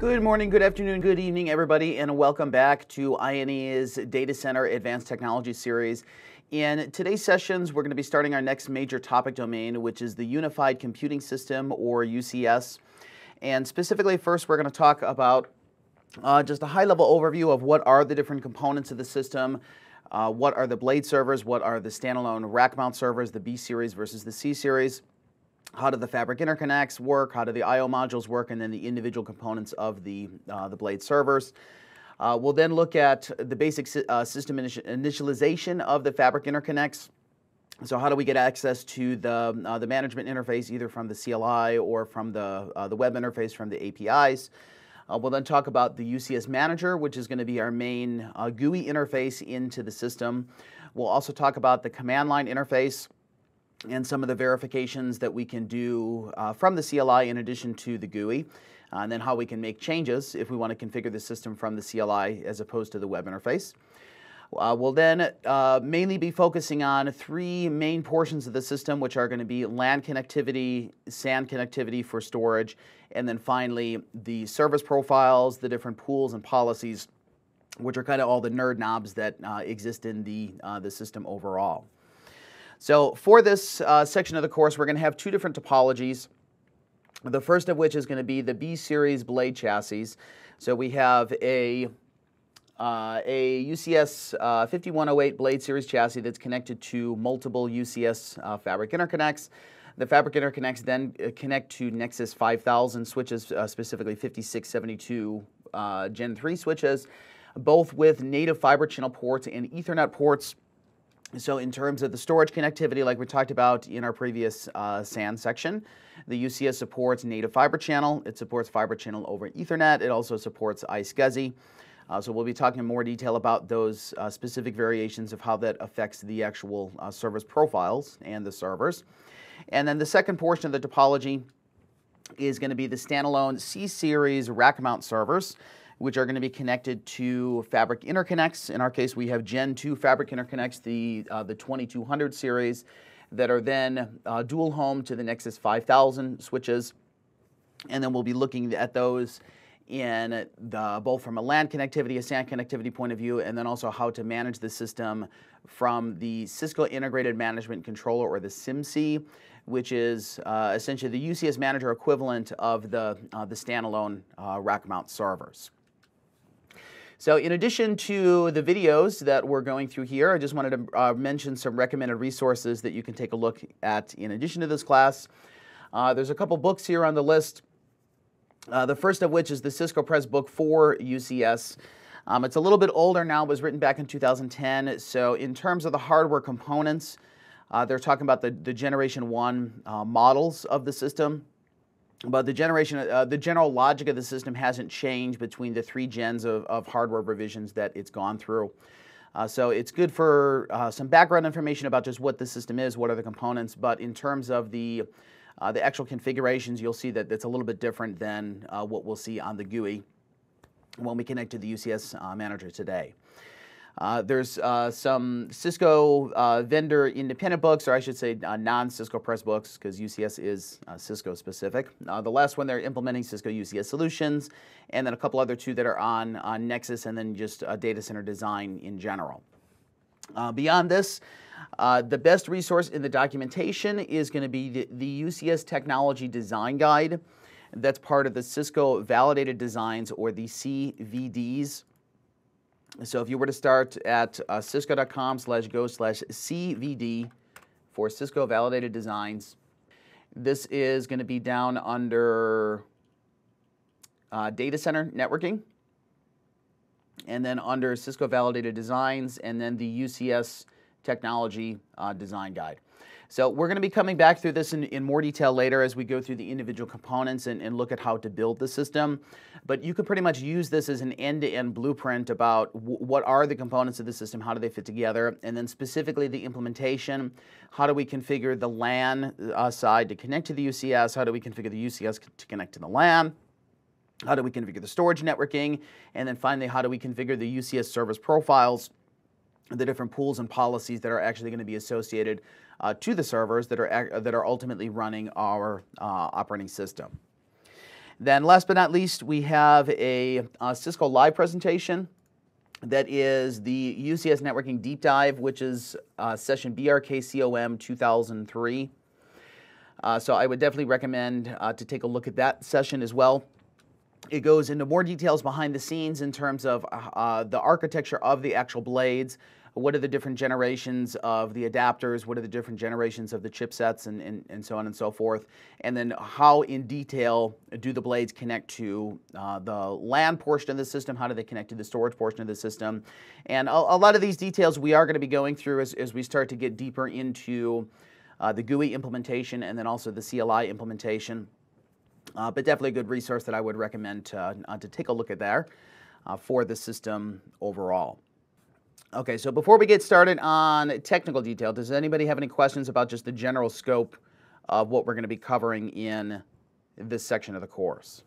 Good morning, good afternoon, good evening, everybody, and welcome back to INE's Data Center Advanced Technology Series. In today's sessions, we're going to be starting our next major topic domain, which is the Unified Computing System, or UCS. And specifically, first, we're going to talk about uh, just a high-level overview of what are the different components of the system, uh, what are the blade servers, what are the standalone rack mount servers, the B series versus the C series, how do the fabric interconnects work, how do the I.O. modules work, and then the individual components of the, uh, the blade servers. Uh, we'll then look at the basic uh, system initialization of the fabric interconnects. So how do we get access to the, uh, the management interface either from the CLI or from the, uh, the web interface from the APIs. Uh, we'll then talk about the UCS Manager, which is going to be our main GUI interface into the system. We'll also talk about the command line interface, and some of the verifications that we can do uh, from the CLI in addition to the GUI, uh, and then how we can make changes if we want to configure the system from the CLI as opposed to the web interface. Uh, we'll then uh, mainly be focusing on three main portions of the system, which are going to be LAN connectivity, SAN connectivity for storage, and then finally the service profiles, the different pools and policies, which are kind of all the nerd knobs that uh, exist in the, uh, the system overall. So for this uh, section of the course, we're going to have two different topologies. The first of which is going to be the B series blade chassis. So we have a uh, a UCS uh, 5108 blade series chassis that's connected to multiple UCS uh, fabric interconnects. The fabric interconnects then uh, connect to Nexus 5000 switches, uh, specifically 5672 uh, Gen 3 switches, both with native fiber channel ports and Ethernet ports so in terms of the storage connectivity, like we talked about in our previous uh, SAN section, the UCS supports native fiber channel. It supports fiber channel over Ethernet. It also supports iSCSI. Uh, so we'll be talking in more detail about those uh, specific variations of how that affects the actual uh, service profiles and the servers. And then the second portion of the topology is going to be the standalone C-series rack mount servers which are going to be connected to fabric interconnects. In our case, we have Gen 2 fabric interconnects, the, uh, the 2200 series, that are then uh, dual home to the Nexus 5000 switches. And then we'll be looking at those in the, both from a LAN connectivity, a SAN connectivity point of view, and then also how to manage the system from the Cisco Integrated Management Controller, or the CIMC, which is uh, essentially the UCS Manager equivalent of the, uh, the standalone uh, rack mount servers. So in addition to the videos that we're going through here, I just wanted to uh, mention some recommended resources that you can take a look at in addition to this class. Uh, there's a couple books here on the list. Uh, the first of which is the Cisco Press book for UCS. Um, it's a little bit older now, it was written back in 2010. So in terms of the hardware components, uh, they're talking about the, the generation one uh, models of the system. But the generation, uh, the general logic of the system hasn't changed between the three gens of, of hardware revisions that it's gone through. Uh, so it's good for uh, some background information about just what the system is, what are the components. But in terms of the uh, the actual configurations, you'll see that it's a little bit different than uh, what we'll see on the GUI when we connect to the UCS uh, manager today. Uh, there's uh, some Cisco uh, vendor independent books, or I should say uh, non-Cisco Press books, because UCS is uh, Cisco specific. Uh, the last one, they're implementing Cisco UCS solutions, and then a couple other two that are on, on Nexus, and then just data center design in general. beyond this, the best resource in the documentation is going to be the, the UCS Technology Design Guide. That's part of the Cisco Validated Designs, or the CVDs so if you were to start at uh, cisco.com slash go slash CVD for Cisco Validated Designs, this is going to be down under uh, data center networking, and then under Cisco Validated Designs, and then the UCS Technology uh, Design Guide. So we're going to be coming back through this in, in more detail later as we go through the individual components and, and look at how to build the system. But you could pretty much use this as an end-to-end blueprint about what are the components of the system, how do they fit together, and then specifically the implementation. How do we configure the LAN uh, side to connect to the UCS? How do we configure the UCS to connect to the LAN? How do we configure the storage networking? And then finally, how do we configure the UCS service profiles, the different pools and policies that are actually going to be associated uh, to the servers that are, that are ultimately running our uh, operating system. Then last but not least, we have a, a Cisco live presentation that is the UCS Networking Deep Dive, which is uh, session BRKCOM 2003. Uh, so I would definitely recommend uh, to take a look at that session as well. It goes into more details behind the scenes in terms of uh, the architecture of the actual blades, what are the different generations of the adapters, what are the different generations of the chipsets, and, and, and so on and so forth, and then how in detail do the blades connect to uh, the LAN portion of the system, how do they connect to the storage portion of the system, and a, a lot of these details we are going to be going through as, as we start to get deeper into uh, the GUI implementation and then also the CLI implementation. Uh, but definitely a good resource that I would recommend to, uh, to take a look at there uh, for the system overall. Okay, so before we get started on technical detail, does anybody have any questions about just the general scope of what we're going to be covering in this section of the course?